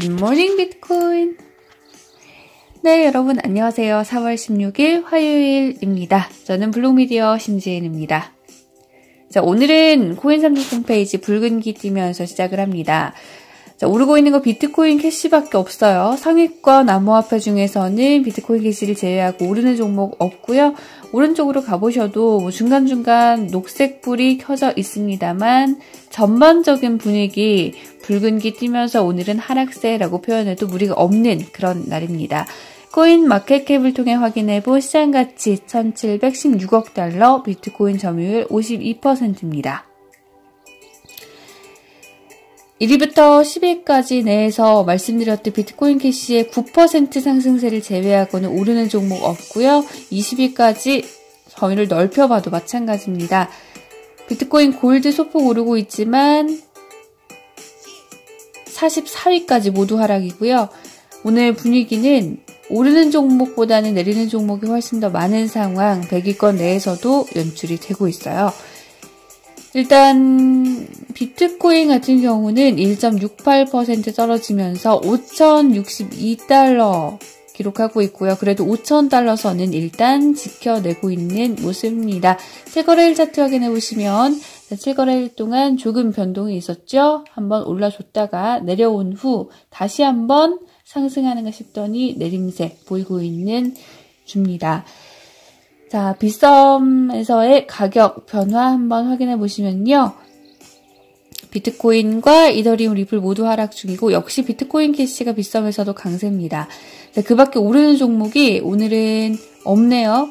굿모닝 비트코인. 네, 여러분 안녕하세요. 4월 16일 화요일입니다. 저는 블록미디어 심지은입니다. 자, 오늘은 코인360 홈페이지 붉은 기 띄면서 시작을 합니다. 자, 오르고 있는 거 비트코인 캐시밖에 없어요. 상위권 암호화폐 중에서는 비트코인 캐시를 제외하고 오르는 종목 없고요. 오른쪽으로 가보셔도 뭐 중간중간 녹색 불이 켜져 있습니다만 전반적인 분위기 붉은기 띄면서 오늘은 하락세라고 표현해도 무리가 없는 그런 날입니다. 코인 마켓캡을 통해 확인해본 시장 가치 1716억 달러, 비트코인 점유율 52%입니다. 1위부터 10위까지 내에서 말씀드렸듯 비트코인 캐시의 9% 상승세를 제외하고는 오르는 종목 없고요. 20위까지 범위를 넓혀봐도 마찬가지입니다. 비트코인 골드 소폭 오르고 있지만 44위까지 모두 하락이고요. 오늘 분위기는 오르는 종목보다는 내리는 종목이 훨씬 더 많은 상황 100위권 내에서도 연출이 되고 있어요. 일단 비트코인 같은 경우는 1.68% 떨어지면서 5,062달러 기록하고 있고요. 그래도 5,000달러 선은 일단 지켜내고 있는 모습입니다. 7거래일 차트 확인해 보시면 7거래일 동안 조금 변동이 있었죠. 한번 올라줬다가 내려온 후 다시 한번 상승하는가 싶더니 내림세 보이고 있는 줍니다. 자, 빗썸에서의 가격 변화 한번 확인해 보시면요. 비트코인과 이더리움 리플 모두 하락 중이고 역시 비트코인 캐시가 빗썸에서도 강세입니다. 자, 그 밖에 오르는 종목이 오늘은 없네요.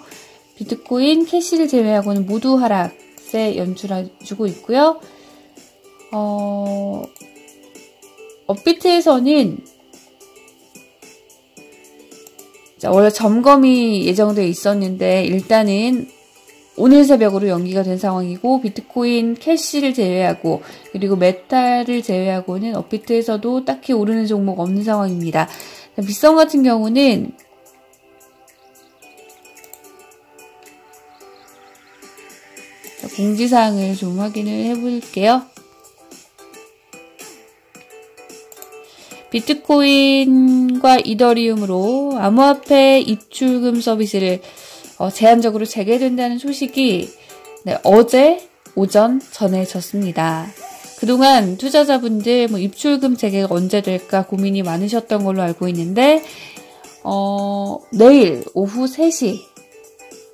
비트코인 캐시를 제외하고는 모두 하락세 연출해주고 있고요. 어, 업비트에서는 원래 점검이 예정돼 있었는데 일단은 오늘 새벽으로 연기가 된 상황이고 비트코인 캐시를 제외하고 그리고 메탈을 제외하고는 업비트에서도 딱히 오르는 종목 없는 상황입니다. 비썸 같은 경우는 공지사항을 좀 확인을 해볼게요. 비트코인과 이더리움으로 암호화폐 입출금 서비스를 어, 제한적으로 재개된다는 소식이 네, 어제 오전 전해졌습니다. 그동안 투자자분들 뭐 입출금 재개가 언제 될까 고민이 많으셨던 걸로 알고 있는데 어, 내일 오후 3시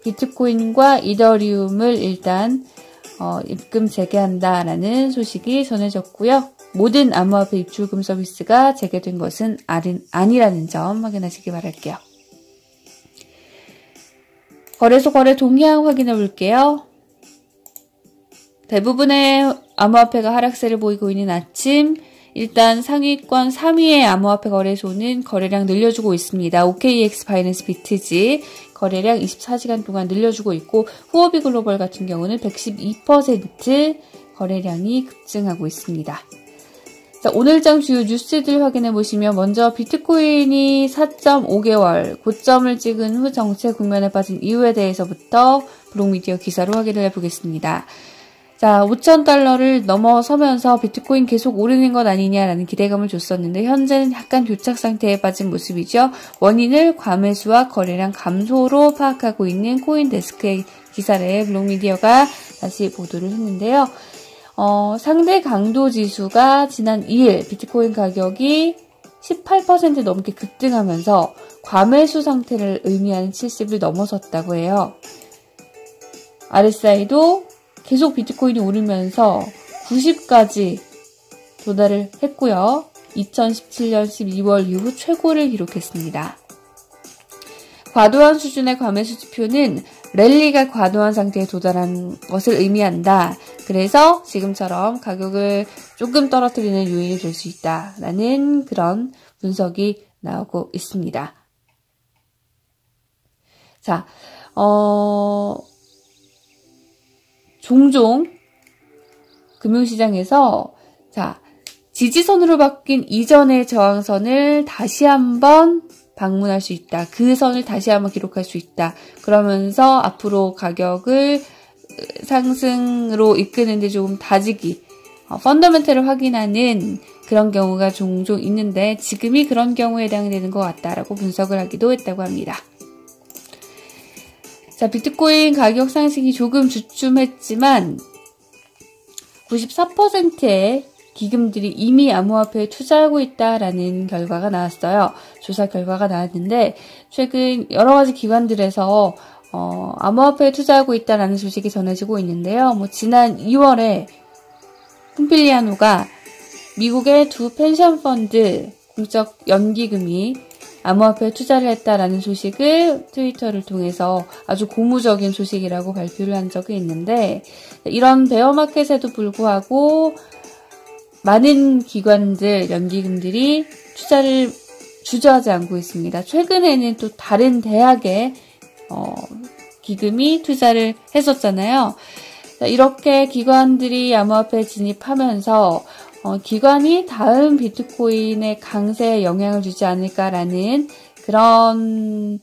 비트코인과 이더리움을 일단 어, 입금 재개한다라는 소식이 전해졌고요. 모든 암호화폐 입출금 서비스가 재개된 것은 아니라는 점 확인하시기 바랄게요. 거래소 거래 동향 확인해 볼게요. 대부분의 암호화폐가 하락세를 보이고 있는 아침, 일단 상위권 3위의 암호화폐 거래소는 거래량 늘려주고 있습니다. OKX 바이낸스 비트지 거래량 24시간 동안 늘려주고 있고 후오비 글로벌 같은 경우는 112% 거래량이 급증하고 있습니다. 자, 오늘장 주요 뉴스들 확인해 보시면 먼저 비트코인이 4.5개월 고점을 찍은 후 정체 국면에 빠진 이유에 대해서부터 블록미디어 기사로 확인을 해 보겠습니다. 자, 5,000달러를 넘어서면서 비트코인 계속 오르는 것 아니냐라는 기대감을 줬었는데 현재는 약간 교착 상태에 빠진 모습이죠. 원인을 과매수와 거래량 감소로 파악하고 있는 코인데스크의 기사를 블록미디어가 다시 보도를 했는데요. 어, 상대 강도 지수가 지난 2일 비트코인 가격이 18% 넘게 급등하면서 과매수 상태를 의미하는 70을 넘어섰다고 해요. RSI도 계속 비트코인이 오르면서 90까지 도달을 했고요. 2017년 12월 이후 최고를 기록했습니다. 과도한 수준의 과매수 지표는 랠리가 과도한 상태에 도달한 것을 의미한다. 그래서 지금처럼 가격을 조금 떨어뜨리는 요인이 될 수 있다라는 그런 분석이 나오고 있습니다. 자, 어, 종종 금융시장에서 자, 지지선으로 바뀐 이전의 저항선을 다시 한번 방문할 수 있다. 그 선을 다시 한번 기록할 수 있다. 그러면서 앞으로 가격을 상승으로 이끄는데 조금 다지기, 어, 펀더멘트를 확인하는 그런 경우가 종종 있는데 지금이 그런 경우에 해당되는 것 같다라고 분석을 하기도 했다고 합니다. 자, 비트코인 가격 상승이 조금 주춤했지만 94%의 기금들이 이미 암호화폐에 투자하고 있다라는 결과가 나왔어요. 조사 결과가 나왔는데 최근 여러 가지 기관들에서 어, 암호화폐에 투자하고 있다라는 소식이 전해지고 있는데요. 뭐 지난 2월에 폼필리아노가 미국의 두 펜션 펀드 공적 연기금이 암호화폐에 투자를 했다라는 소식을 트위터를 통해서 아주 고무적인 소식이라고 발표를 한 적이 있는데 이런 베어마켓에도 불구하고 많은 기관들, 연기금들이 투자를 주저하지 않고 있습니다. 최근에는 또 다른 대학의 어, 기금이 투자를 했었잖아요. 이렇게 기관들이 암호화폐에 진입하면서 어, 기관이 다음 비트코인의 강세에 영향을 주지 않을까라는 그런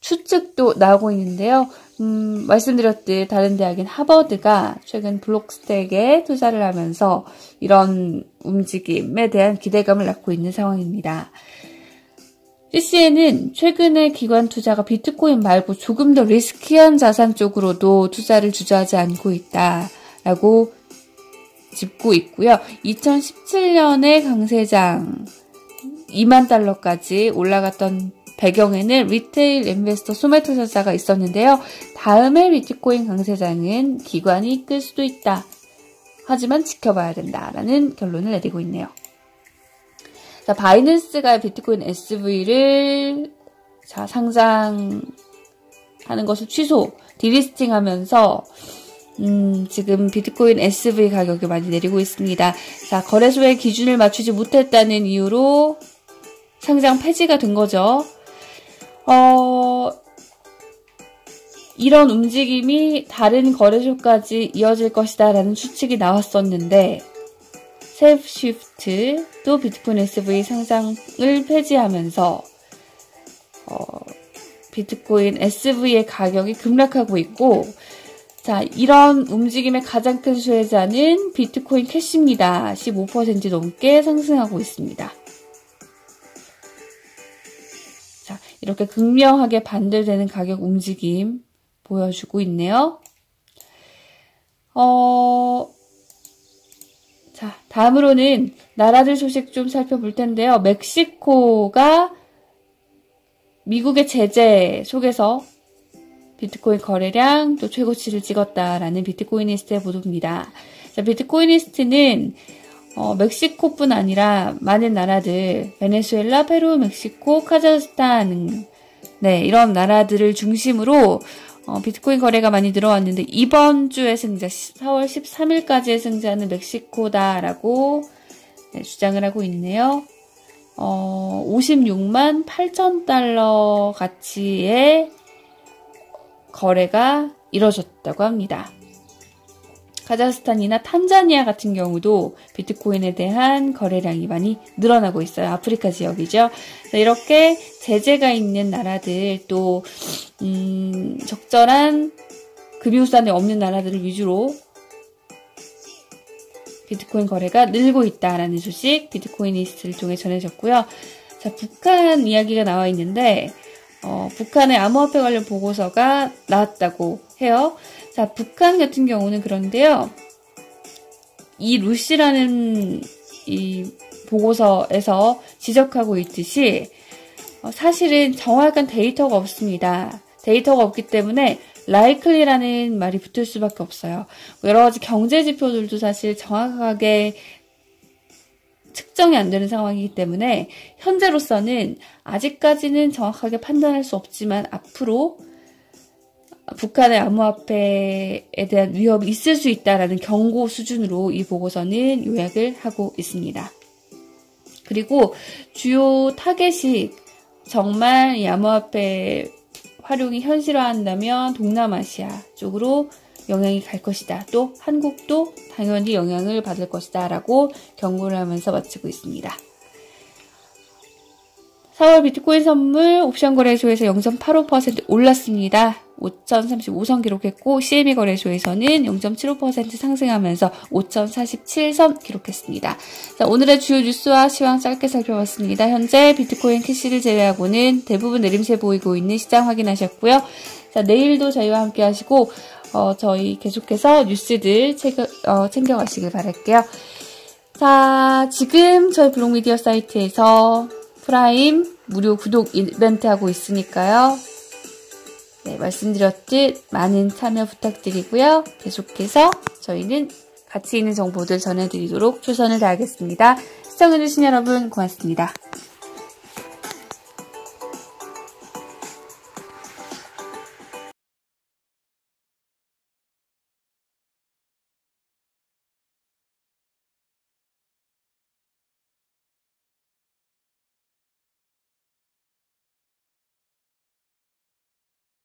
추측도 나오고 있는데요. 음, 말씀드렸듯 다른 대학인 하버드가 최근 블록스택에 투자를 하면서 이런 움직임에 대한 기대감을 낳고 있는 상황입니다. CCN은 최근에 기관 투자가 비트코인 말고 조금 더 리스키한 자산 쪽으로도 투자를 주저하지 않고 있다라고 짚고 있고요. 2017년에 강세장 2만 달러까지 올라갔던 배경에는 retail investor 소매 투자자가 있었는데요. 다음에 비트코인 강세장은 기관이 이끌 수도 있다. 하지만 지켜봐야 된다라는 결론을 내리고 있네요. 자, 바이낸스가 비트코인 SV를 자, 상장하는 것을 취소, 디리스팅 하면서 음, 지금 비트코인 SV 가격이 많이 내리고 있습니다. 자, 거래소의 기준을 맞추지 못했다는 이유로 상장 폐지가 된 거죠. 어, 이런 움직임이 다른 거래소까지 이어질 것이다 라는 추측이 나왔었는데, 셀프시프트도 비트코인 SV 상장을 폐지하면서, 어, 비트코인 SV의 가격이 급락하고 있고, 자, 이런 움직임의 가장 큰 수혜자는 비트코인 캐시입니다. 15% 넘게 상승하고 있습니다. 이렇게 극명하게 반대되는 가격 움직임 보여주고 있네요. 어, 자, 다음으로는 나라들 소식 좀 살펴볼 텐데요. 멕시코가 미국의 제재 속에서 비트코인 거래량 또 최고치를 찍었다라는 비트코이니스트의 보도입니다. 자, 비트코이니스트는 어, 멕시코뿐 아니라 많은 나라들, 베네수엘라, 페루, 멕시코, 카자흐스탄, 네, 이런 나라들을 중심으로 어, 비트코인 거래가 많이 늘어왔는데 이번 주의 승자 4월 13일까지의 승자는 멕시코다라고 네, 주장을 하고 있네요. 어, 56만 8천 달러 가치의 거래가 이뤄졌다고 합니다. 카자흐스탄이나 탄자니아 같은 경우도 비트코인에 대한 거래량이 많이 늘어나고 있어요. 아프리카 지역이죠. 이렇게 제재가 있는 나라들 또 음, 적절한 금융수단이 없는 나라들을 위주로 비트코인 거래가 늘고 있다라는 소식 비트코이니스트를 통해 전해졌고요. 자, 북한 이야기가 나와 있는데 어, 북한의 암호화폐 관련 보고서가 나왔다고 해요. 자, 북한 같은 경우는 그런데요. 이 루시라는 이 보고서에서 지적하고 있듯이 어, 사실은 정확한 데이터가 없습니다. 데이터가 없기 때문에 likely라는 말이 붙을 수밖에 없어요. 여러 가지 경제 지표들도 사실 정확하게 측정이 안 되는 상황이기 때문에 현재로서는 아직까지는 정확하게 판단할 수 없지만 앞으로 북한의 암호화폐에 대한 위협이 있을 수 있다라는 경고 수준으로 이 보고서는 요약을 하고 있습니다. 그리고 주요 타겟이 정말 이 암호화폐 활용이 현실화한다면 동남아시아 쪽으로 영향이 갈 것이다. 또 한국도 당연히 영향을 받을 것이다. 라고 경고를 하면서 마치고 있습니다. 4월 비트코인 선물 옵션 거래소에서 0.85% 올랐습니다. 5,035선 기록했고 CME 거래소에서는 0.75% 상승하면서 5,047선 기록했습니다. 자, 오늘의 주요 뉴스와 시황 짧게 살펴봤습니다. 현재 비트코인 캐시를 제외하고는 대부분 내림세 보이고 있는 시장 확인하셨고요. 자, 내일도 저희와 함께 하시고 어, 저희 계속해서 뉴스들 챙겨, 어, 챙겨가시길 바랄게요. 자, 지금 저희 블록미디어 사이트에서 프라임 무료 구독 이벤트 하고 있으니까요. 네, 말씀드렸듯 많은 참여 부탁드리고요. 계속해서 저희는 가치 있는 정보들 전해드리도록 최선을 다하겠습니다. 시청해주신 여러분 고맙습니다.